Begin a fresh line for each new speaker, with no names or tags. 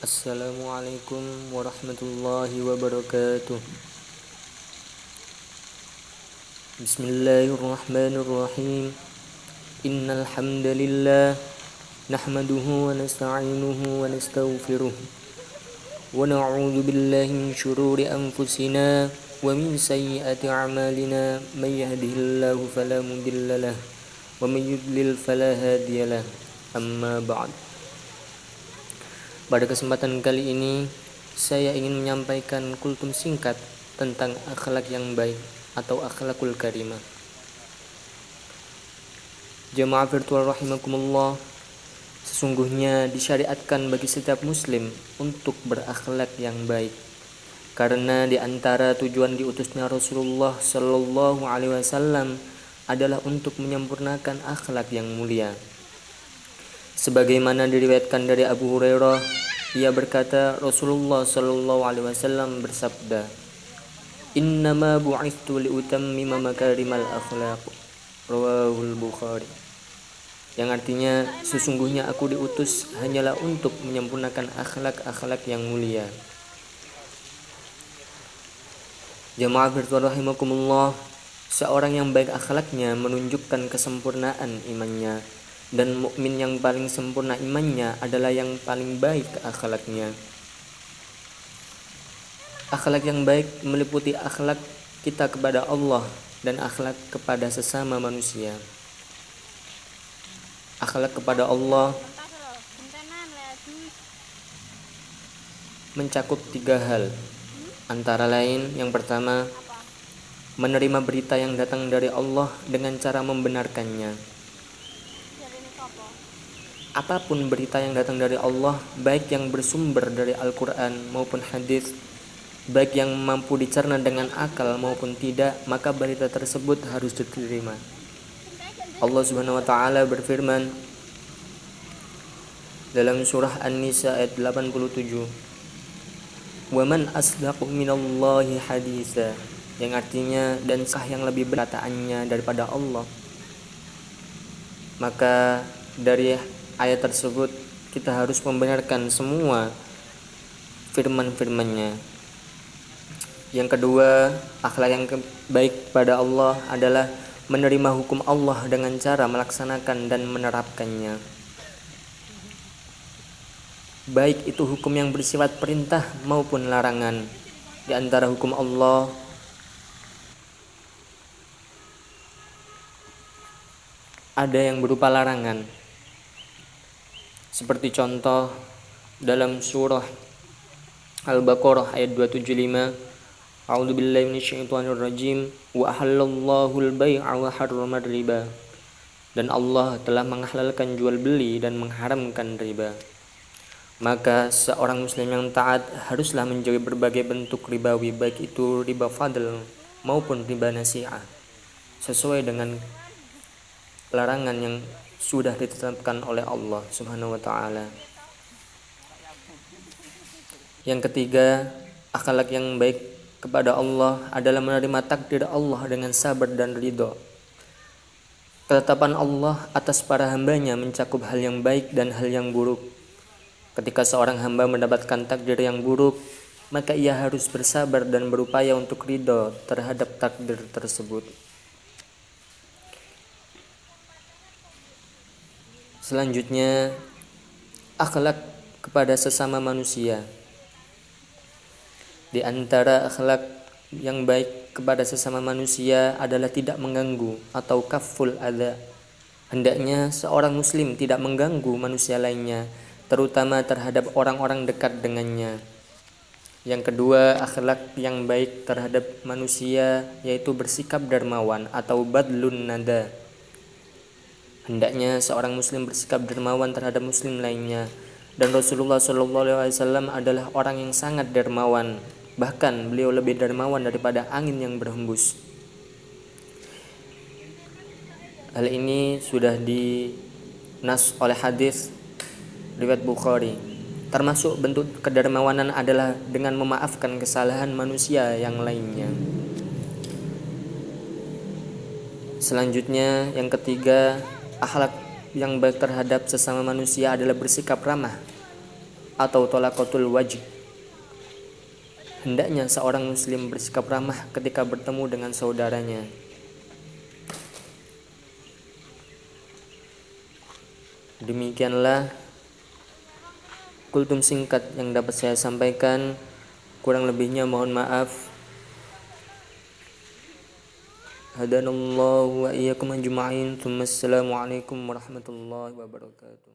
السلام عليكم ورحمة الله وبركاته. بسم الله الرحمن الرحيم. إن الحمد لله نحمده ونستعينه ونستغفره ونعوذ بالله من شرور أنفسنا ومن سيئات أعمالنا. من يهده الله فلا مضل له ومن يضلل فلا هادي له. أما بعد. Pada kesempatan kali ini, saya ingin menyampaikan kultum singkat tentang akhlak yang baik atau akhlakul karimah. Jemaah virtual rahimakumullah, sesungguhnya disyariatkan bagi setiap muslim untuk berakhlak yang baik. Karena di antara tujuan diutusnya Rasulullah Shallallahu alaihi wasallam adalah untuk menyempurnakan akhlak yang mulia. Sebagaimana diriwayatkan dari Abu Hurairah, ia berkata Rasulullah Shallallahu alaihi wasallam bersabda, "Innama bu'ithu liutammima makarimal akhlaq." Rawahul Bukhari. Yang artinya sesungguhnya aku diutus hanyalah untuk menyempurnakan akhlak-akhlak yang mulia. Jamaah virtual rahimakumullah, seorang yang baik akhlaknya menunjukkan kesempurnaan imannya dan mukmin yang paling sempurna imannya adalah yang paling baik akhlaknya. Akhlak yang baik meliputi akhlak kita kepada Allah dan akhlak kepada sesama manusia. Akhlak kepada Allah mencakup tiga hal, antara lain yang pertama menerima berita yang datang dari Allah dengan cara membenarkannya apa pun berita yang datang dari Allah, baik yang bersumber dari Al-Quran maupun hadis, baik yang mampu dicerna dengan akal maupun tidak, maka berita tersebut harus diterima. Allah Subhanahu wa taala berfirman dalam surah An-Nisa ayat 87. "Wa man asdaqu minallahi haditha." Yang artinya dan sah yang lebih berkataannya daripada Allah. Maka dari ayat tersebut kita harus membenarkan semua firman-firmannya. Yang kedua, akhlak yang baik pada Allah adalah menerima hukum Allah dengan cara melaksanakan dan menerapkannya. Baik itu hukum yang bersifat perintah maupun larangan. Di antara hukum Allah ada yang berupa larangan seperti contoh dalam surah Al-Baqarah ayat 275 A'udzu billahi minasyaitonir rajim wa ahallallahu al-bai'a wa harrama riba. Dan Allah telah menghalalkan jual beli dan mengharamkan riba. Maka seorang muslim yang taat haruslah menjauhi berbagai bentuk ribawi baik itu riba fadl maupun riba nasi'ah. Sesuai dengan larangan yang sudah ditetapkan oleh Allah Subhanahu wa taala. Yang ketiga, akhlak yang baik kepada Allah adalah menerima takdir Allah dengan sabar dan ridho. Ketetapan Allah atas para hambanya mencakup hal yang baik dan hal yang buruk. Ketika seorang hamba mendapatkan takdir yang buruk, maka ia harus bersabar dan berupaya untuk ridho terhadap takdir tersebut. Selanjutnya, akhlak kepada sesama manusia. Di antara akhlak yang baik kepada sesama manusia adalah tidak mengganggu atau kaful ada. Hendaknya seorang muslim tidak mengganggu manusia lainnya, terutama terhadap orang-orang dekat dengannya. Yang kedua, akhlak yang baik terhadap manusia yaitu bersikap dermawan atau badlun nada Hendaknya seorang muslim bersikap dermawan terhadap muslim lainnya dan Rasulullah wasallam adalah orang yang sangat dermawan. Bahkan beliau lebih dermawan daripada angin yang berhembus. Hal ini sudah dinas oleh hadis riwayat Bukhari. Termasuk bentuk kedermawanan adalah dengan memaafkan kesalahan manusia yang lainnya. Selanjutnya yang ketiga akhlak yang baik terhadap sesama manusia adalah bersikap ramah atau tolakatul wajib. Hendaknya seorang muslim bersikap ramah ketika bertemu dengan saudaranya. Demikianlah kultum singkat yang dapat saya sampaikan. Kurang lebihnya mohon maaf هدانا الله وإياكم أجمعين ثم السلام عليكم ورحمة الله وبركاته.